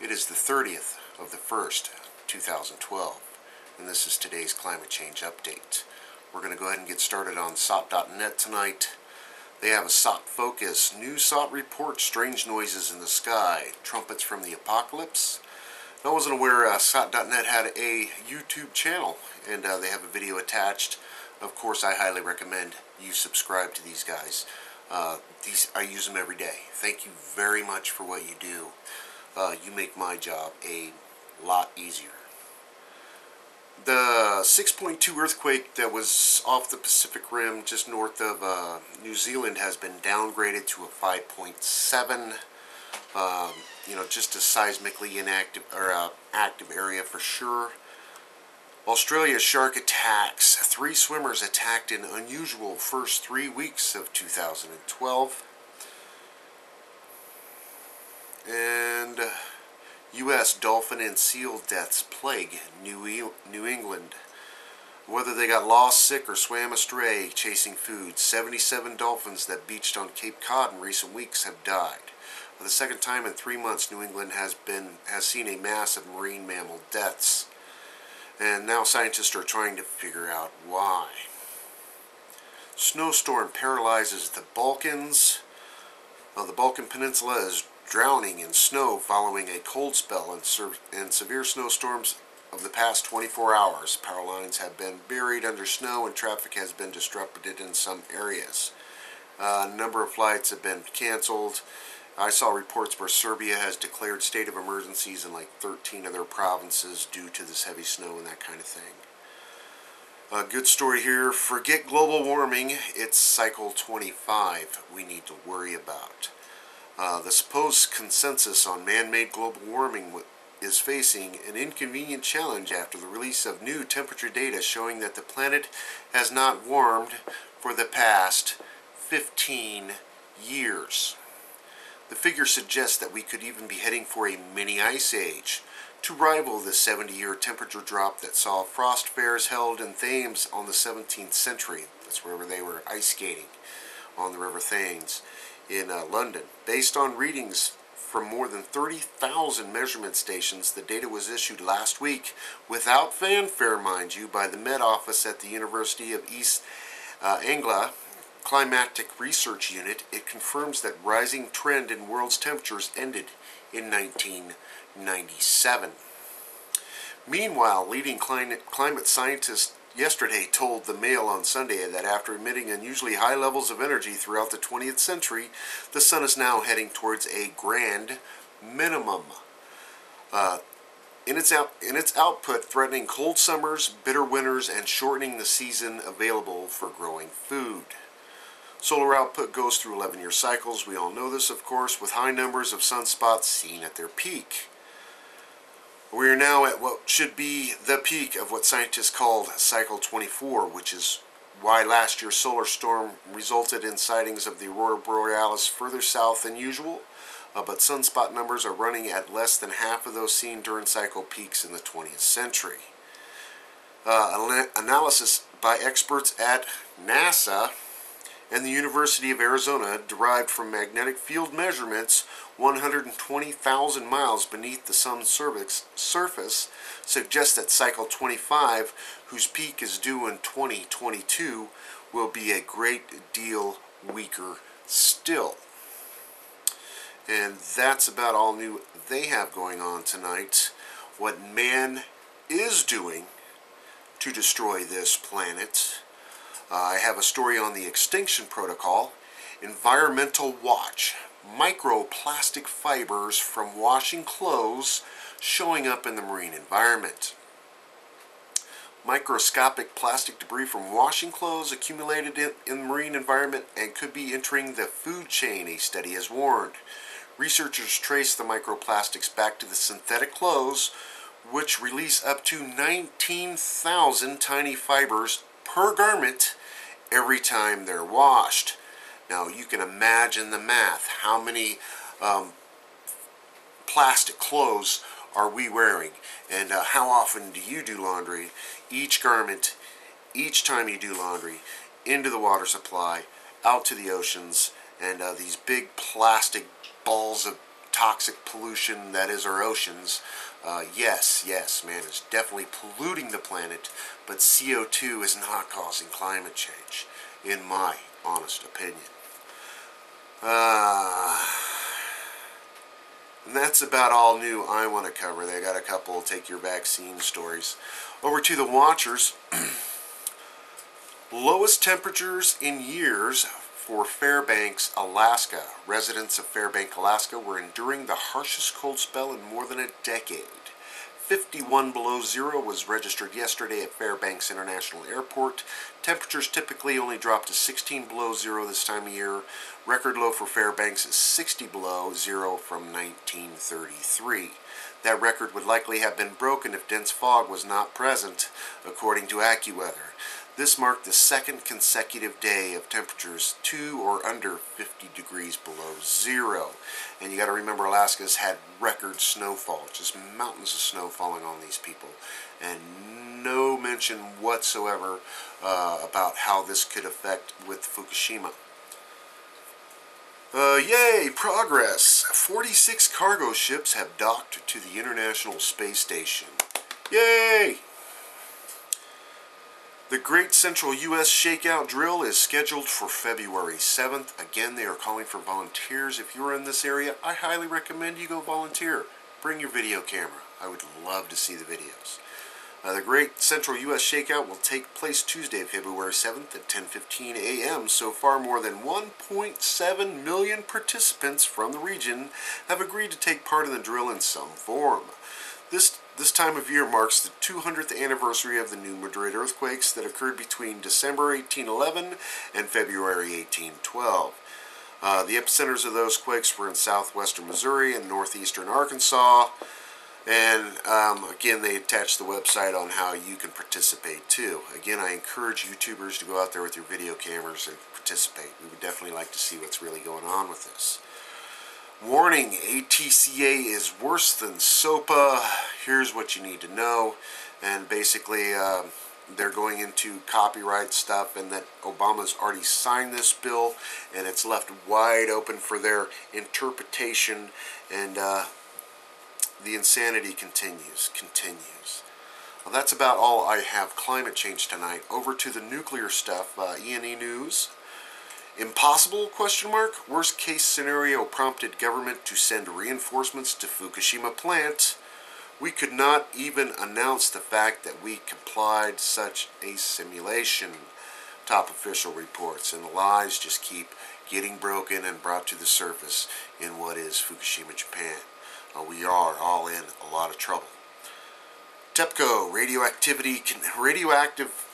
It is the 30th of the 1st, 2012, and this is today's climate change update. We're going to go ahead and get started on SOTT.net tonight. They have a SOTT focus, new SOTT report, strange noises in the sky, trumpets from the apocalypse. I wasn't aware uh, SOTT.net had a YouTube channel, and uh, they have a video attached. Of course, I highly recommend you subscribe to these guys. Uh, these I use them every day. Thank you very much for what you do uh, you make my job a lot easier. The 6.2 earthquake that was off the Pacific Rim just north of uh, New Zealand has been downgraded to a 5.7. Um, you know, just a seismically inactive or uh, active area for sure. Australia shark attacks. Three swimmers attacked in unusual first three weeks of 2012. And U.S. Uh, dolphin and seal deaths plague New, New England. Whether they got lost, sick, or swam astray chasing food, 77 dolphins that beached on Cape Cod in recent weeks have died. For the second time in three months, New England has been has seen a mass of marine mammal deaths, and now scientists are trying to figure out why. Snowstorm paralyzes the Balkans. Well, the Balkan Peninsula is drowning in snow following a cold spell and, and severe snowstorms of the past 24 hours. Power lines have been buried under snow and traffic has been disrupted in some areas. Uh, a number of flights have been canceled. I saw reports where Serbia has declared state of emergencies in like 13 of their provinces due to this heavy snow and that kind of thing. A good story here. Forget global warming. It's cycle 25 we need to worry about. Uh, the supposed consensus on man-made global warming is facing an inconvenient challenge after the release of new temperature data showing that the planet has not warmed for the past 15 years. The figure suggests that we could even be heading for a mini ice age to rival the 70-year temperature drop that saw frost fairs held in Thames on the 17th century. That's where they were ice skating on the River Thames in uh, London. Based on readings from more than 30,000 measurement stations, the data was issued last week without fanfare, mind you, by the Met Office at the University of East uh, Anglia Climatic Research Unit. It confirms that rising trend in world's temperatures ended in 1997. Meanwhile, leading climate, climate scientists yesterday told the Mail on Sunday that after emitting unusually high levels of energy throughout the 20th century, the sun is now heading towards a grand minimum. Uh, in its, out, in its output, threatening cold summers, bitter winters, and shortening the season available for growing food. Solar output goes through 11 year cycles. We all know this, of course, with high numbers of sunspots seen at their peak. We are now at what should be the peak of what scientists called Cycle 24, which is why last year's solar storm resulted in sightings of the aurora borealis further south than usual, uh, but sunspot numbers are running at less than half of those seen during cycle peaks in the 20th century. Uh, analysis by experts at NASA and the University of Arizona, derived from magnetic field measurements 120,000 miles beneath the sun's surface, suggests that cycle 25, whose peak is due in 2022, will be a great deal weaker still. And that's about all new they have going on tonight. What man is doing to destroy this planet uh, I have a story on the extinction protocol, environmental watch, microplastic fibers from washing clothes showing up in the marine environment. Microscopic plastic debris from washing clothes accumulated in, in the marine environment and could be entering the food chain, a study has warned. Researchers trace the microplastics back to the synthetic clothes, which release up to 19,000 tiny fibers per garment every time they're washed. Now you can imagine the math. How many um, plastic clothes are we wearing? And uh, how often do you do laundry? Each garment, each time you do laundry, into the water supply, out to the oceans, and uh, these big plastic balls of toxic pollution that is our oceans. Uh, yes, yes, man, it's definitely polluting the planet, but CO2 is not causing climate change, in my honest opinion. Uh, and that's about all new I want to cover. They got a couple take your vaccine stories. Over to the Watchers. Lowest temperatures in years for Fairbanks, Alaska. Residents of Fairbanks, Alaska were enduring the harshest cold spell in more than a decade. 51 below zero was registered yesterday at Fairbanks International Airport. Temperatures typically only drop to 16 below zero this time of year. Record low for Fairbanks is 60 below zero from 1933. That record would likely have been broken if dense fog was not present, according to AccuWeather. This marked the second consecutive day of temperatures to or under 50 degrees below zero. And you got to remember Alaska's had record snowfall, just mountains of snow falling on these people. And no mention whatsoever uh, about how this could affect with Fukushima. Uh, yay, progress! 46 cargo ships have docked to the International Space Station. Yay! The Great Central U.S. Shakeout Drill is scheduled for February 7th. Again, they are calling for volunteers. If you're in this area, I highly recommend you go volunteer. Bring your video camera. I would love to see the videos. Uh, the Great Central U.S. Shakeout will take place Tuesday, February 7th at 10.15 a.m. So far, more than 1.7 million participants from the region have agreed to take part in the drill in some form. This this time of year marks the 200th anniversary of the New Madrid earthquakes that occurred between December 1811 and February 1812. Uh, the epicenters of those quakes were in southwestern Missouri and northeastern Arkansas. And um, again, they attach the website on how you can participate too. Again, I encourage YouTubers to go out there with your video cameras and participate. We would definitely like to see what's really going on with this. Warning, ACTA is worse than SOPA. Here's what you need to know. And basically, uh, they're going into copyright stuff and that Obama's already signed this bill and it's left wide open for their interpretation and uh, the insanity continues, continues. Well, that's about all I have climate change tonight. Over to the nuclear stuff, uh, ENENews. Impossible? Question mark. Worst case scenario prompted government to send reinforcements to Fukushima plant. We could not even announce the fact that we complied such a simulation. Top official reports and the lies just keep getting broken and brought to the surface in what is Fukushima, Japan. Uh, we are all in a lot of trouble. TEPCO radioactivity radioactive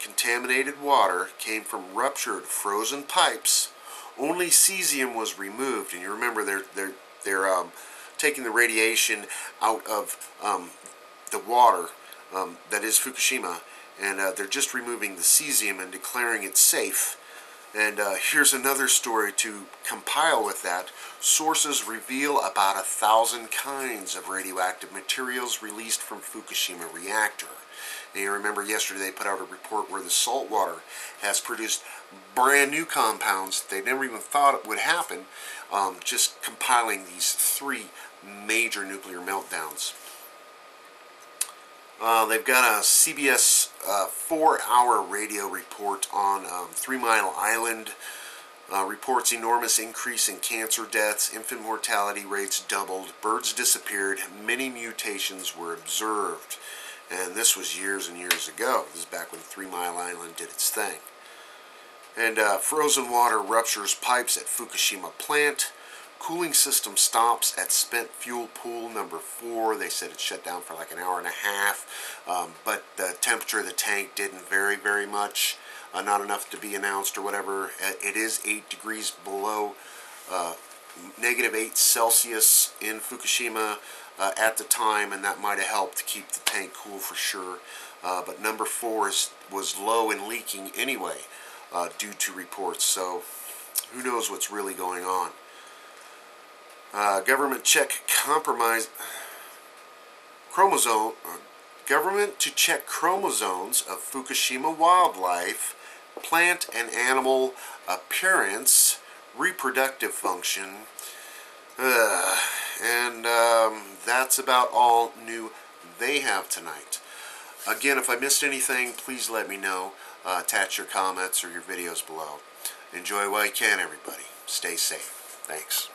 contaminated water came from ruptured frozen pipes. Only cesium was removed, and you remember they're they're they're um, taking the radiation out of um, the water um, that is Fukushima, and uh, they're just removing the cesium and declaring it safe. And uh, here's another story to compile with that. Sources reveal about a thousand kinds of radioactive materials released from Fukushima reactor. And you remember yesterday they put out a report where the salt water has produced brand new compounds they never even thought it would happen, um, just compiling these three major nuclear meltdowns. Uh, they've got a CBS uh, four-hour radio report on um, Three Mile Island. Uh, reports enormous increase in cancer deaths, infant mortality rates doubled, birds disappeared, many mutations were observed. And this was years and years ago. This is back when Three Mile Island did its thing. And uh, frozen water ruptures pipes at Fukushima plant. Cooling system stops at spent fuel pool number four. They said it shut down for like an hour and a half. Um, but the temperature of the tank didn't vary very much. Uh, not enough to be announced or whatever. Uh, it is 8 degrees below uh, negative 8 Celsius in Fukushima uh, at the time, and that might have helped to keep the tank cool for sure. Uh, but number four is, was low and leaking anyway uh, due to reports. So who knows what's really going on. Uh, government check compromise chromosome. Uh, government to check chromosomes of Fukushima wildlife, plant and animal appearance, reproductive function, And um, that's about all new they have tonight. Again, if I missed anything, please let me know. Uh, attach your comments or your videos below. Enjoy while you can, everybody. Stay safe. Thanks.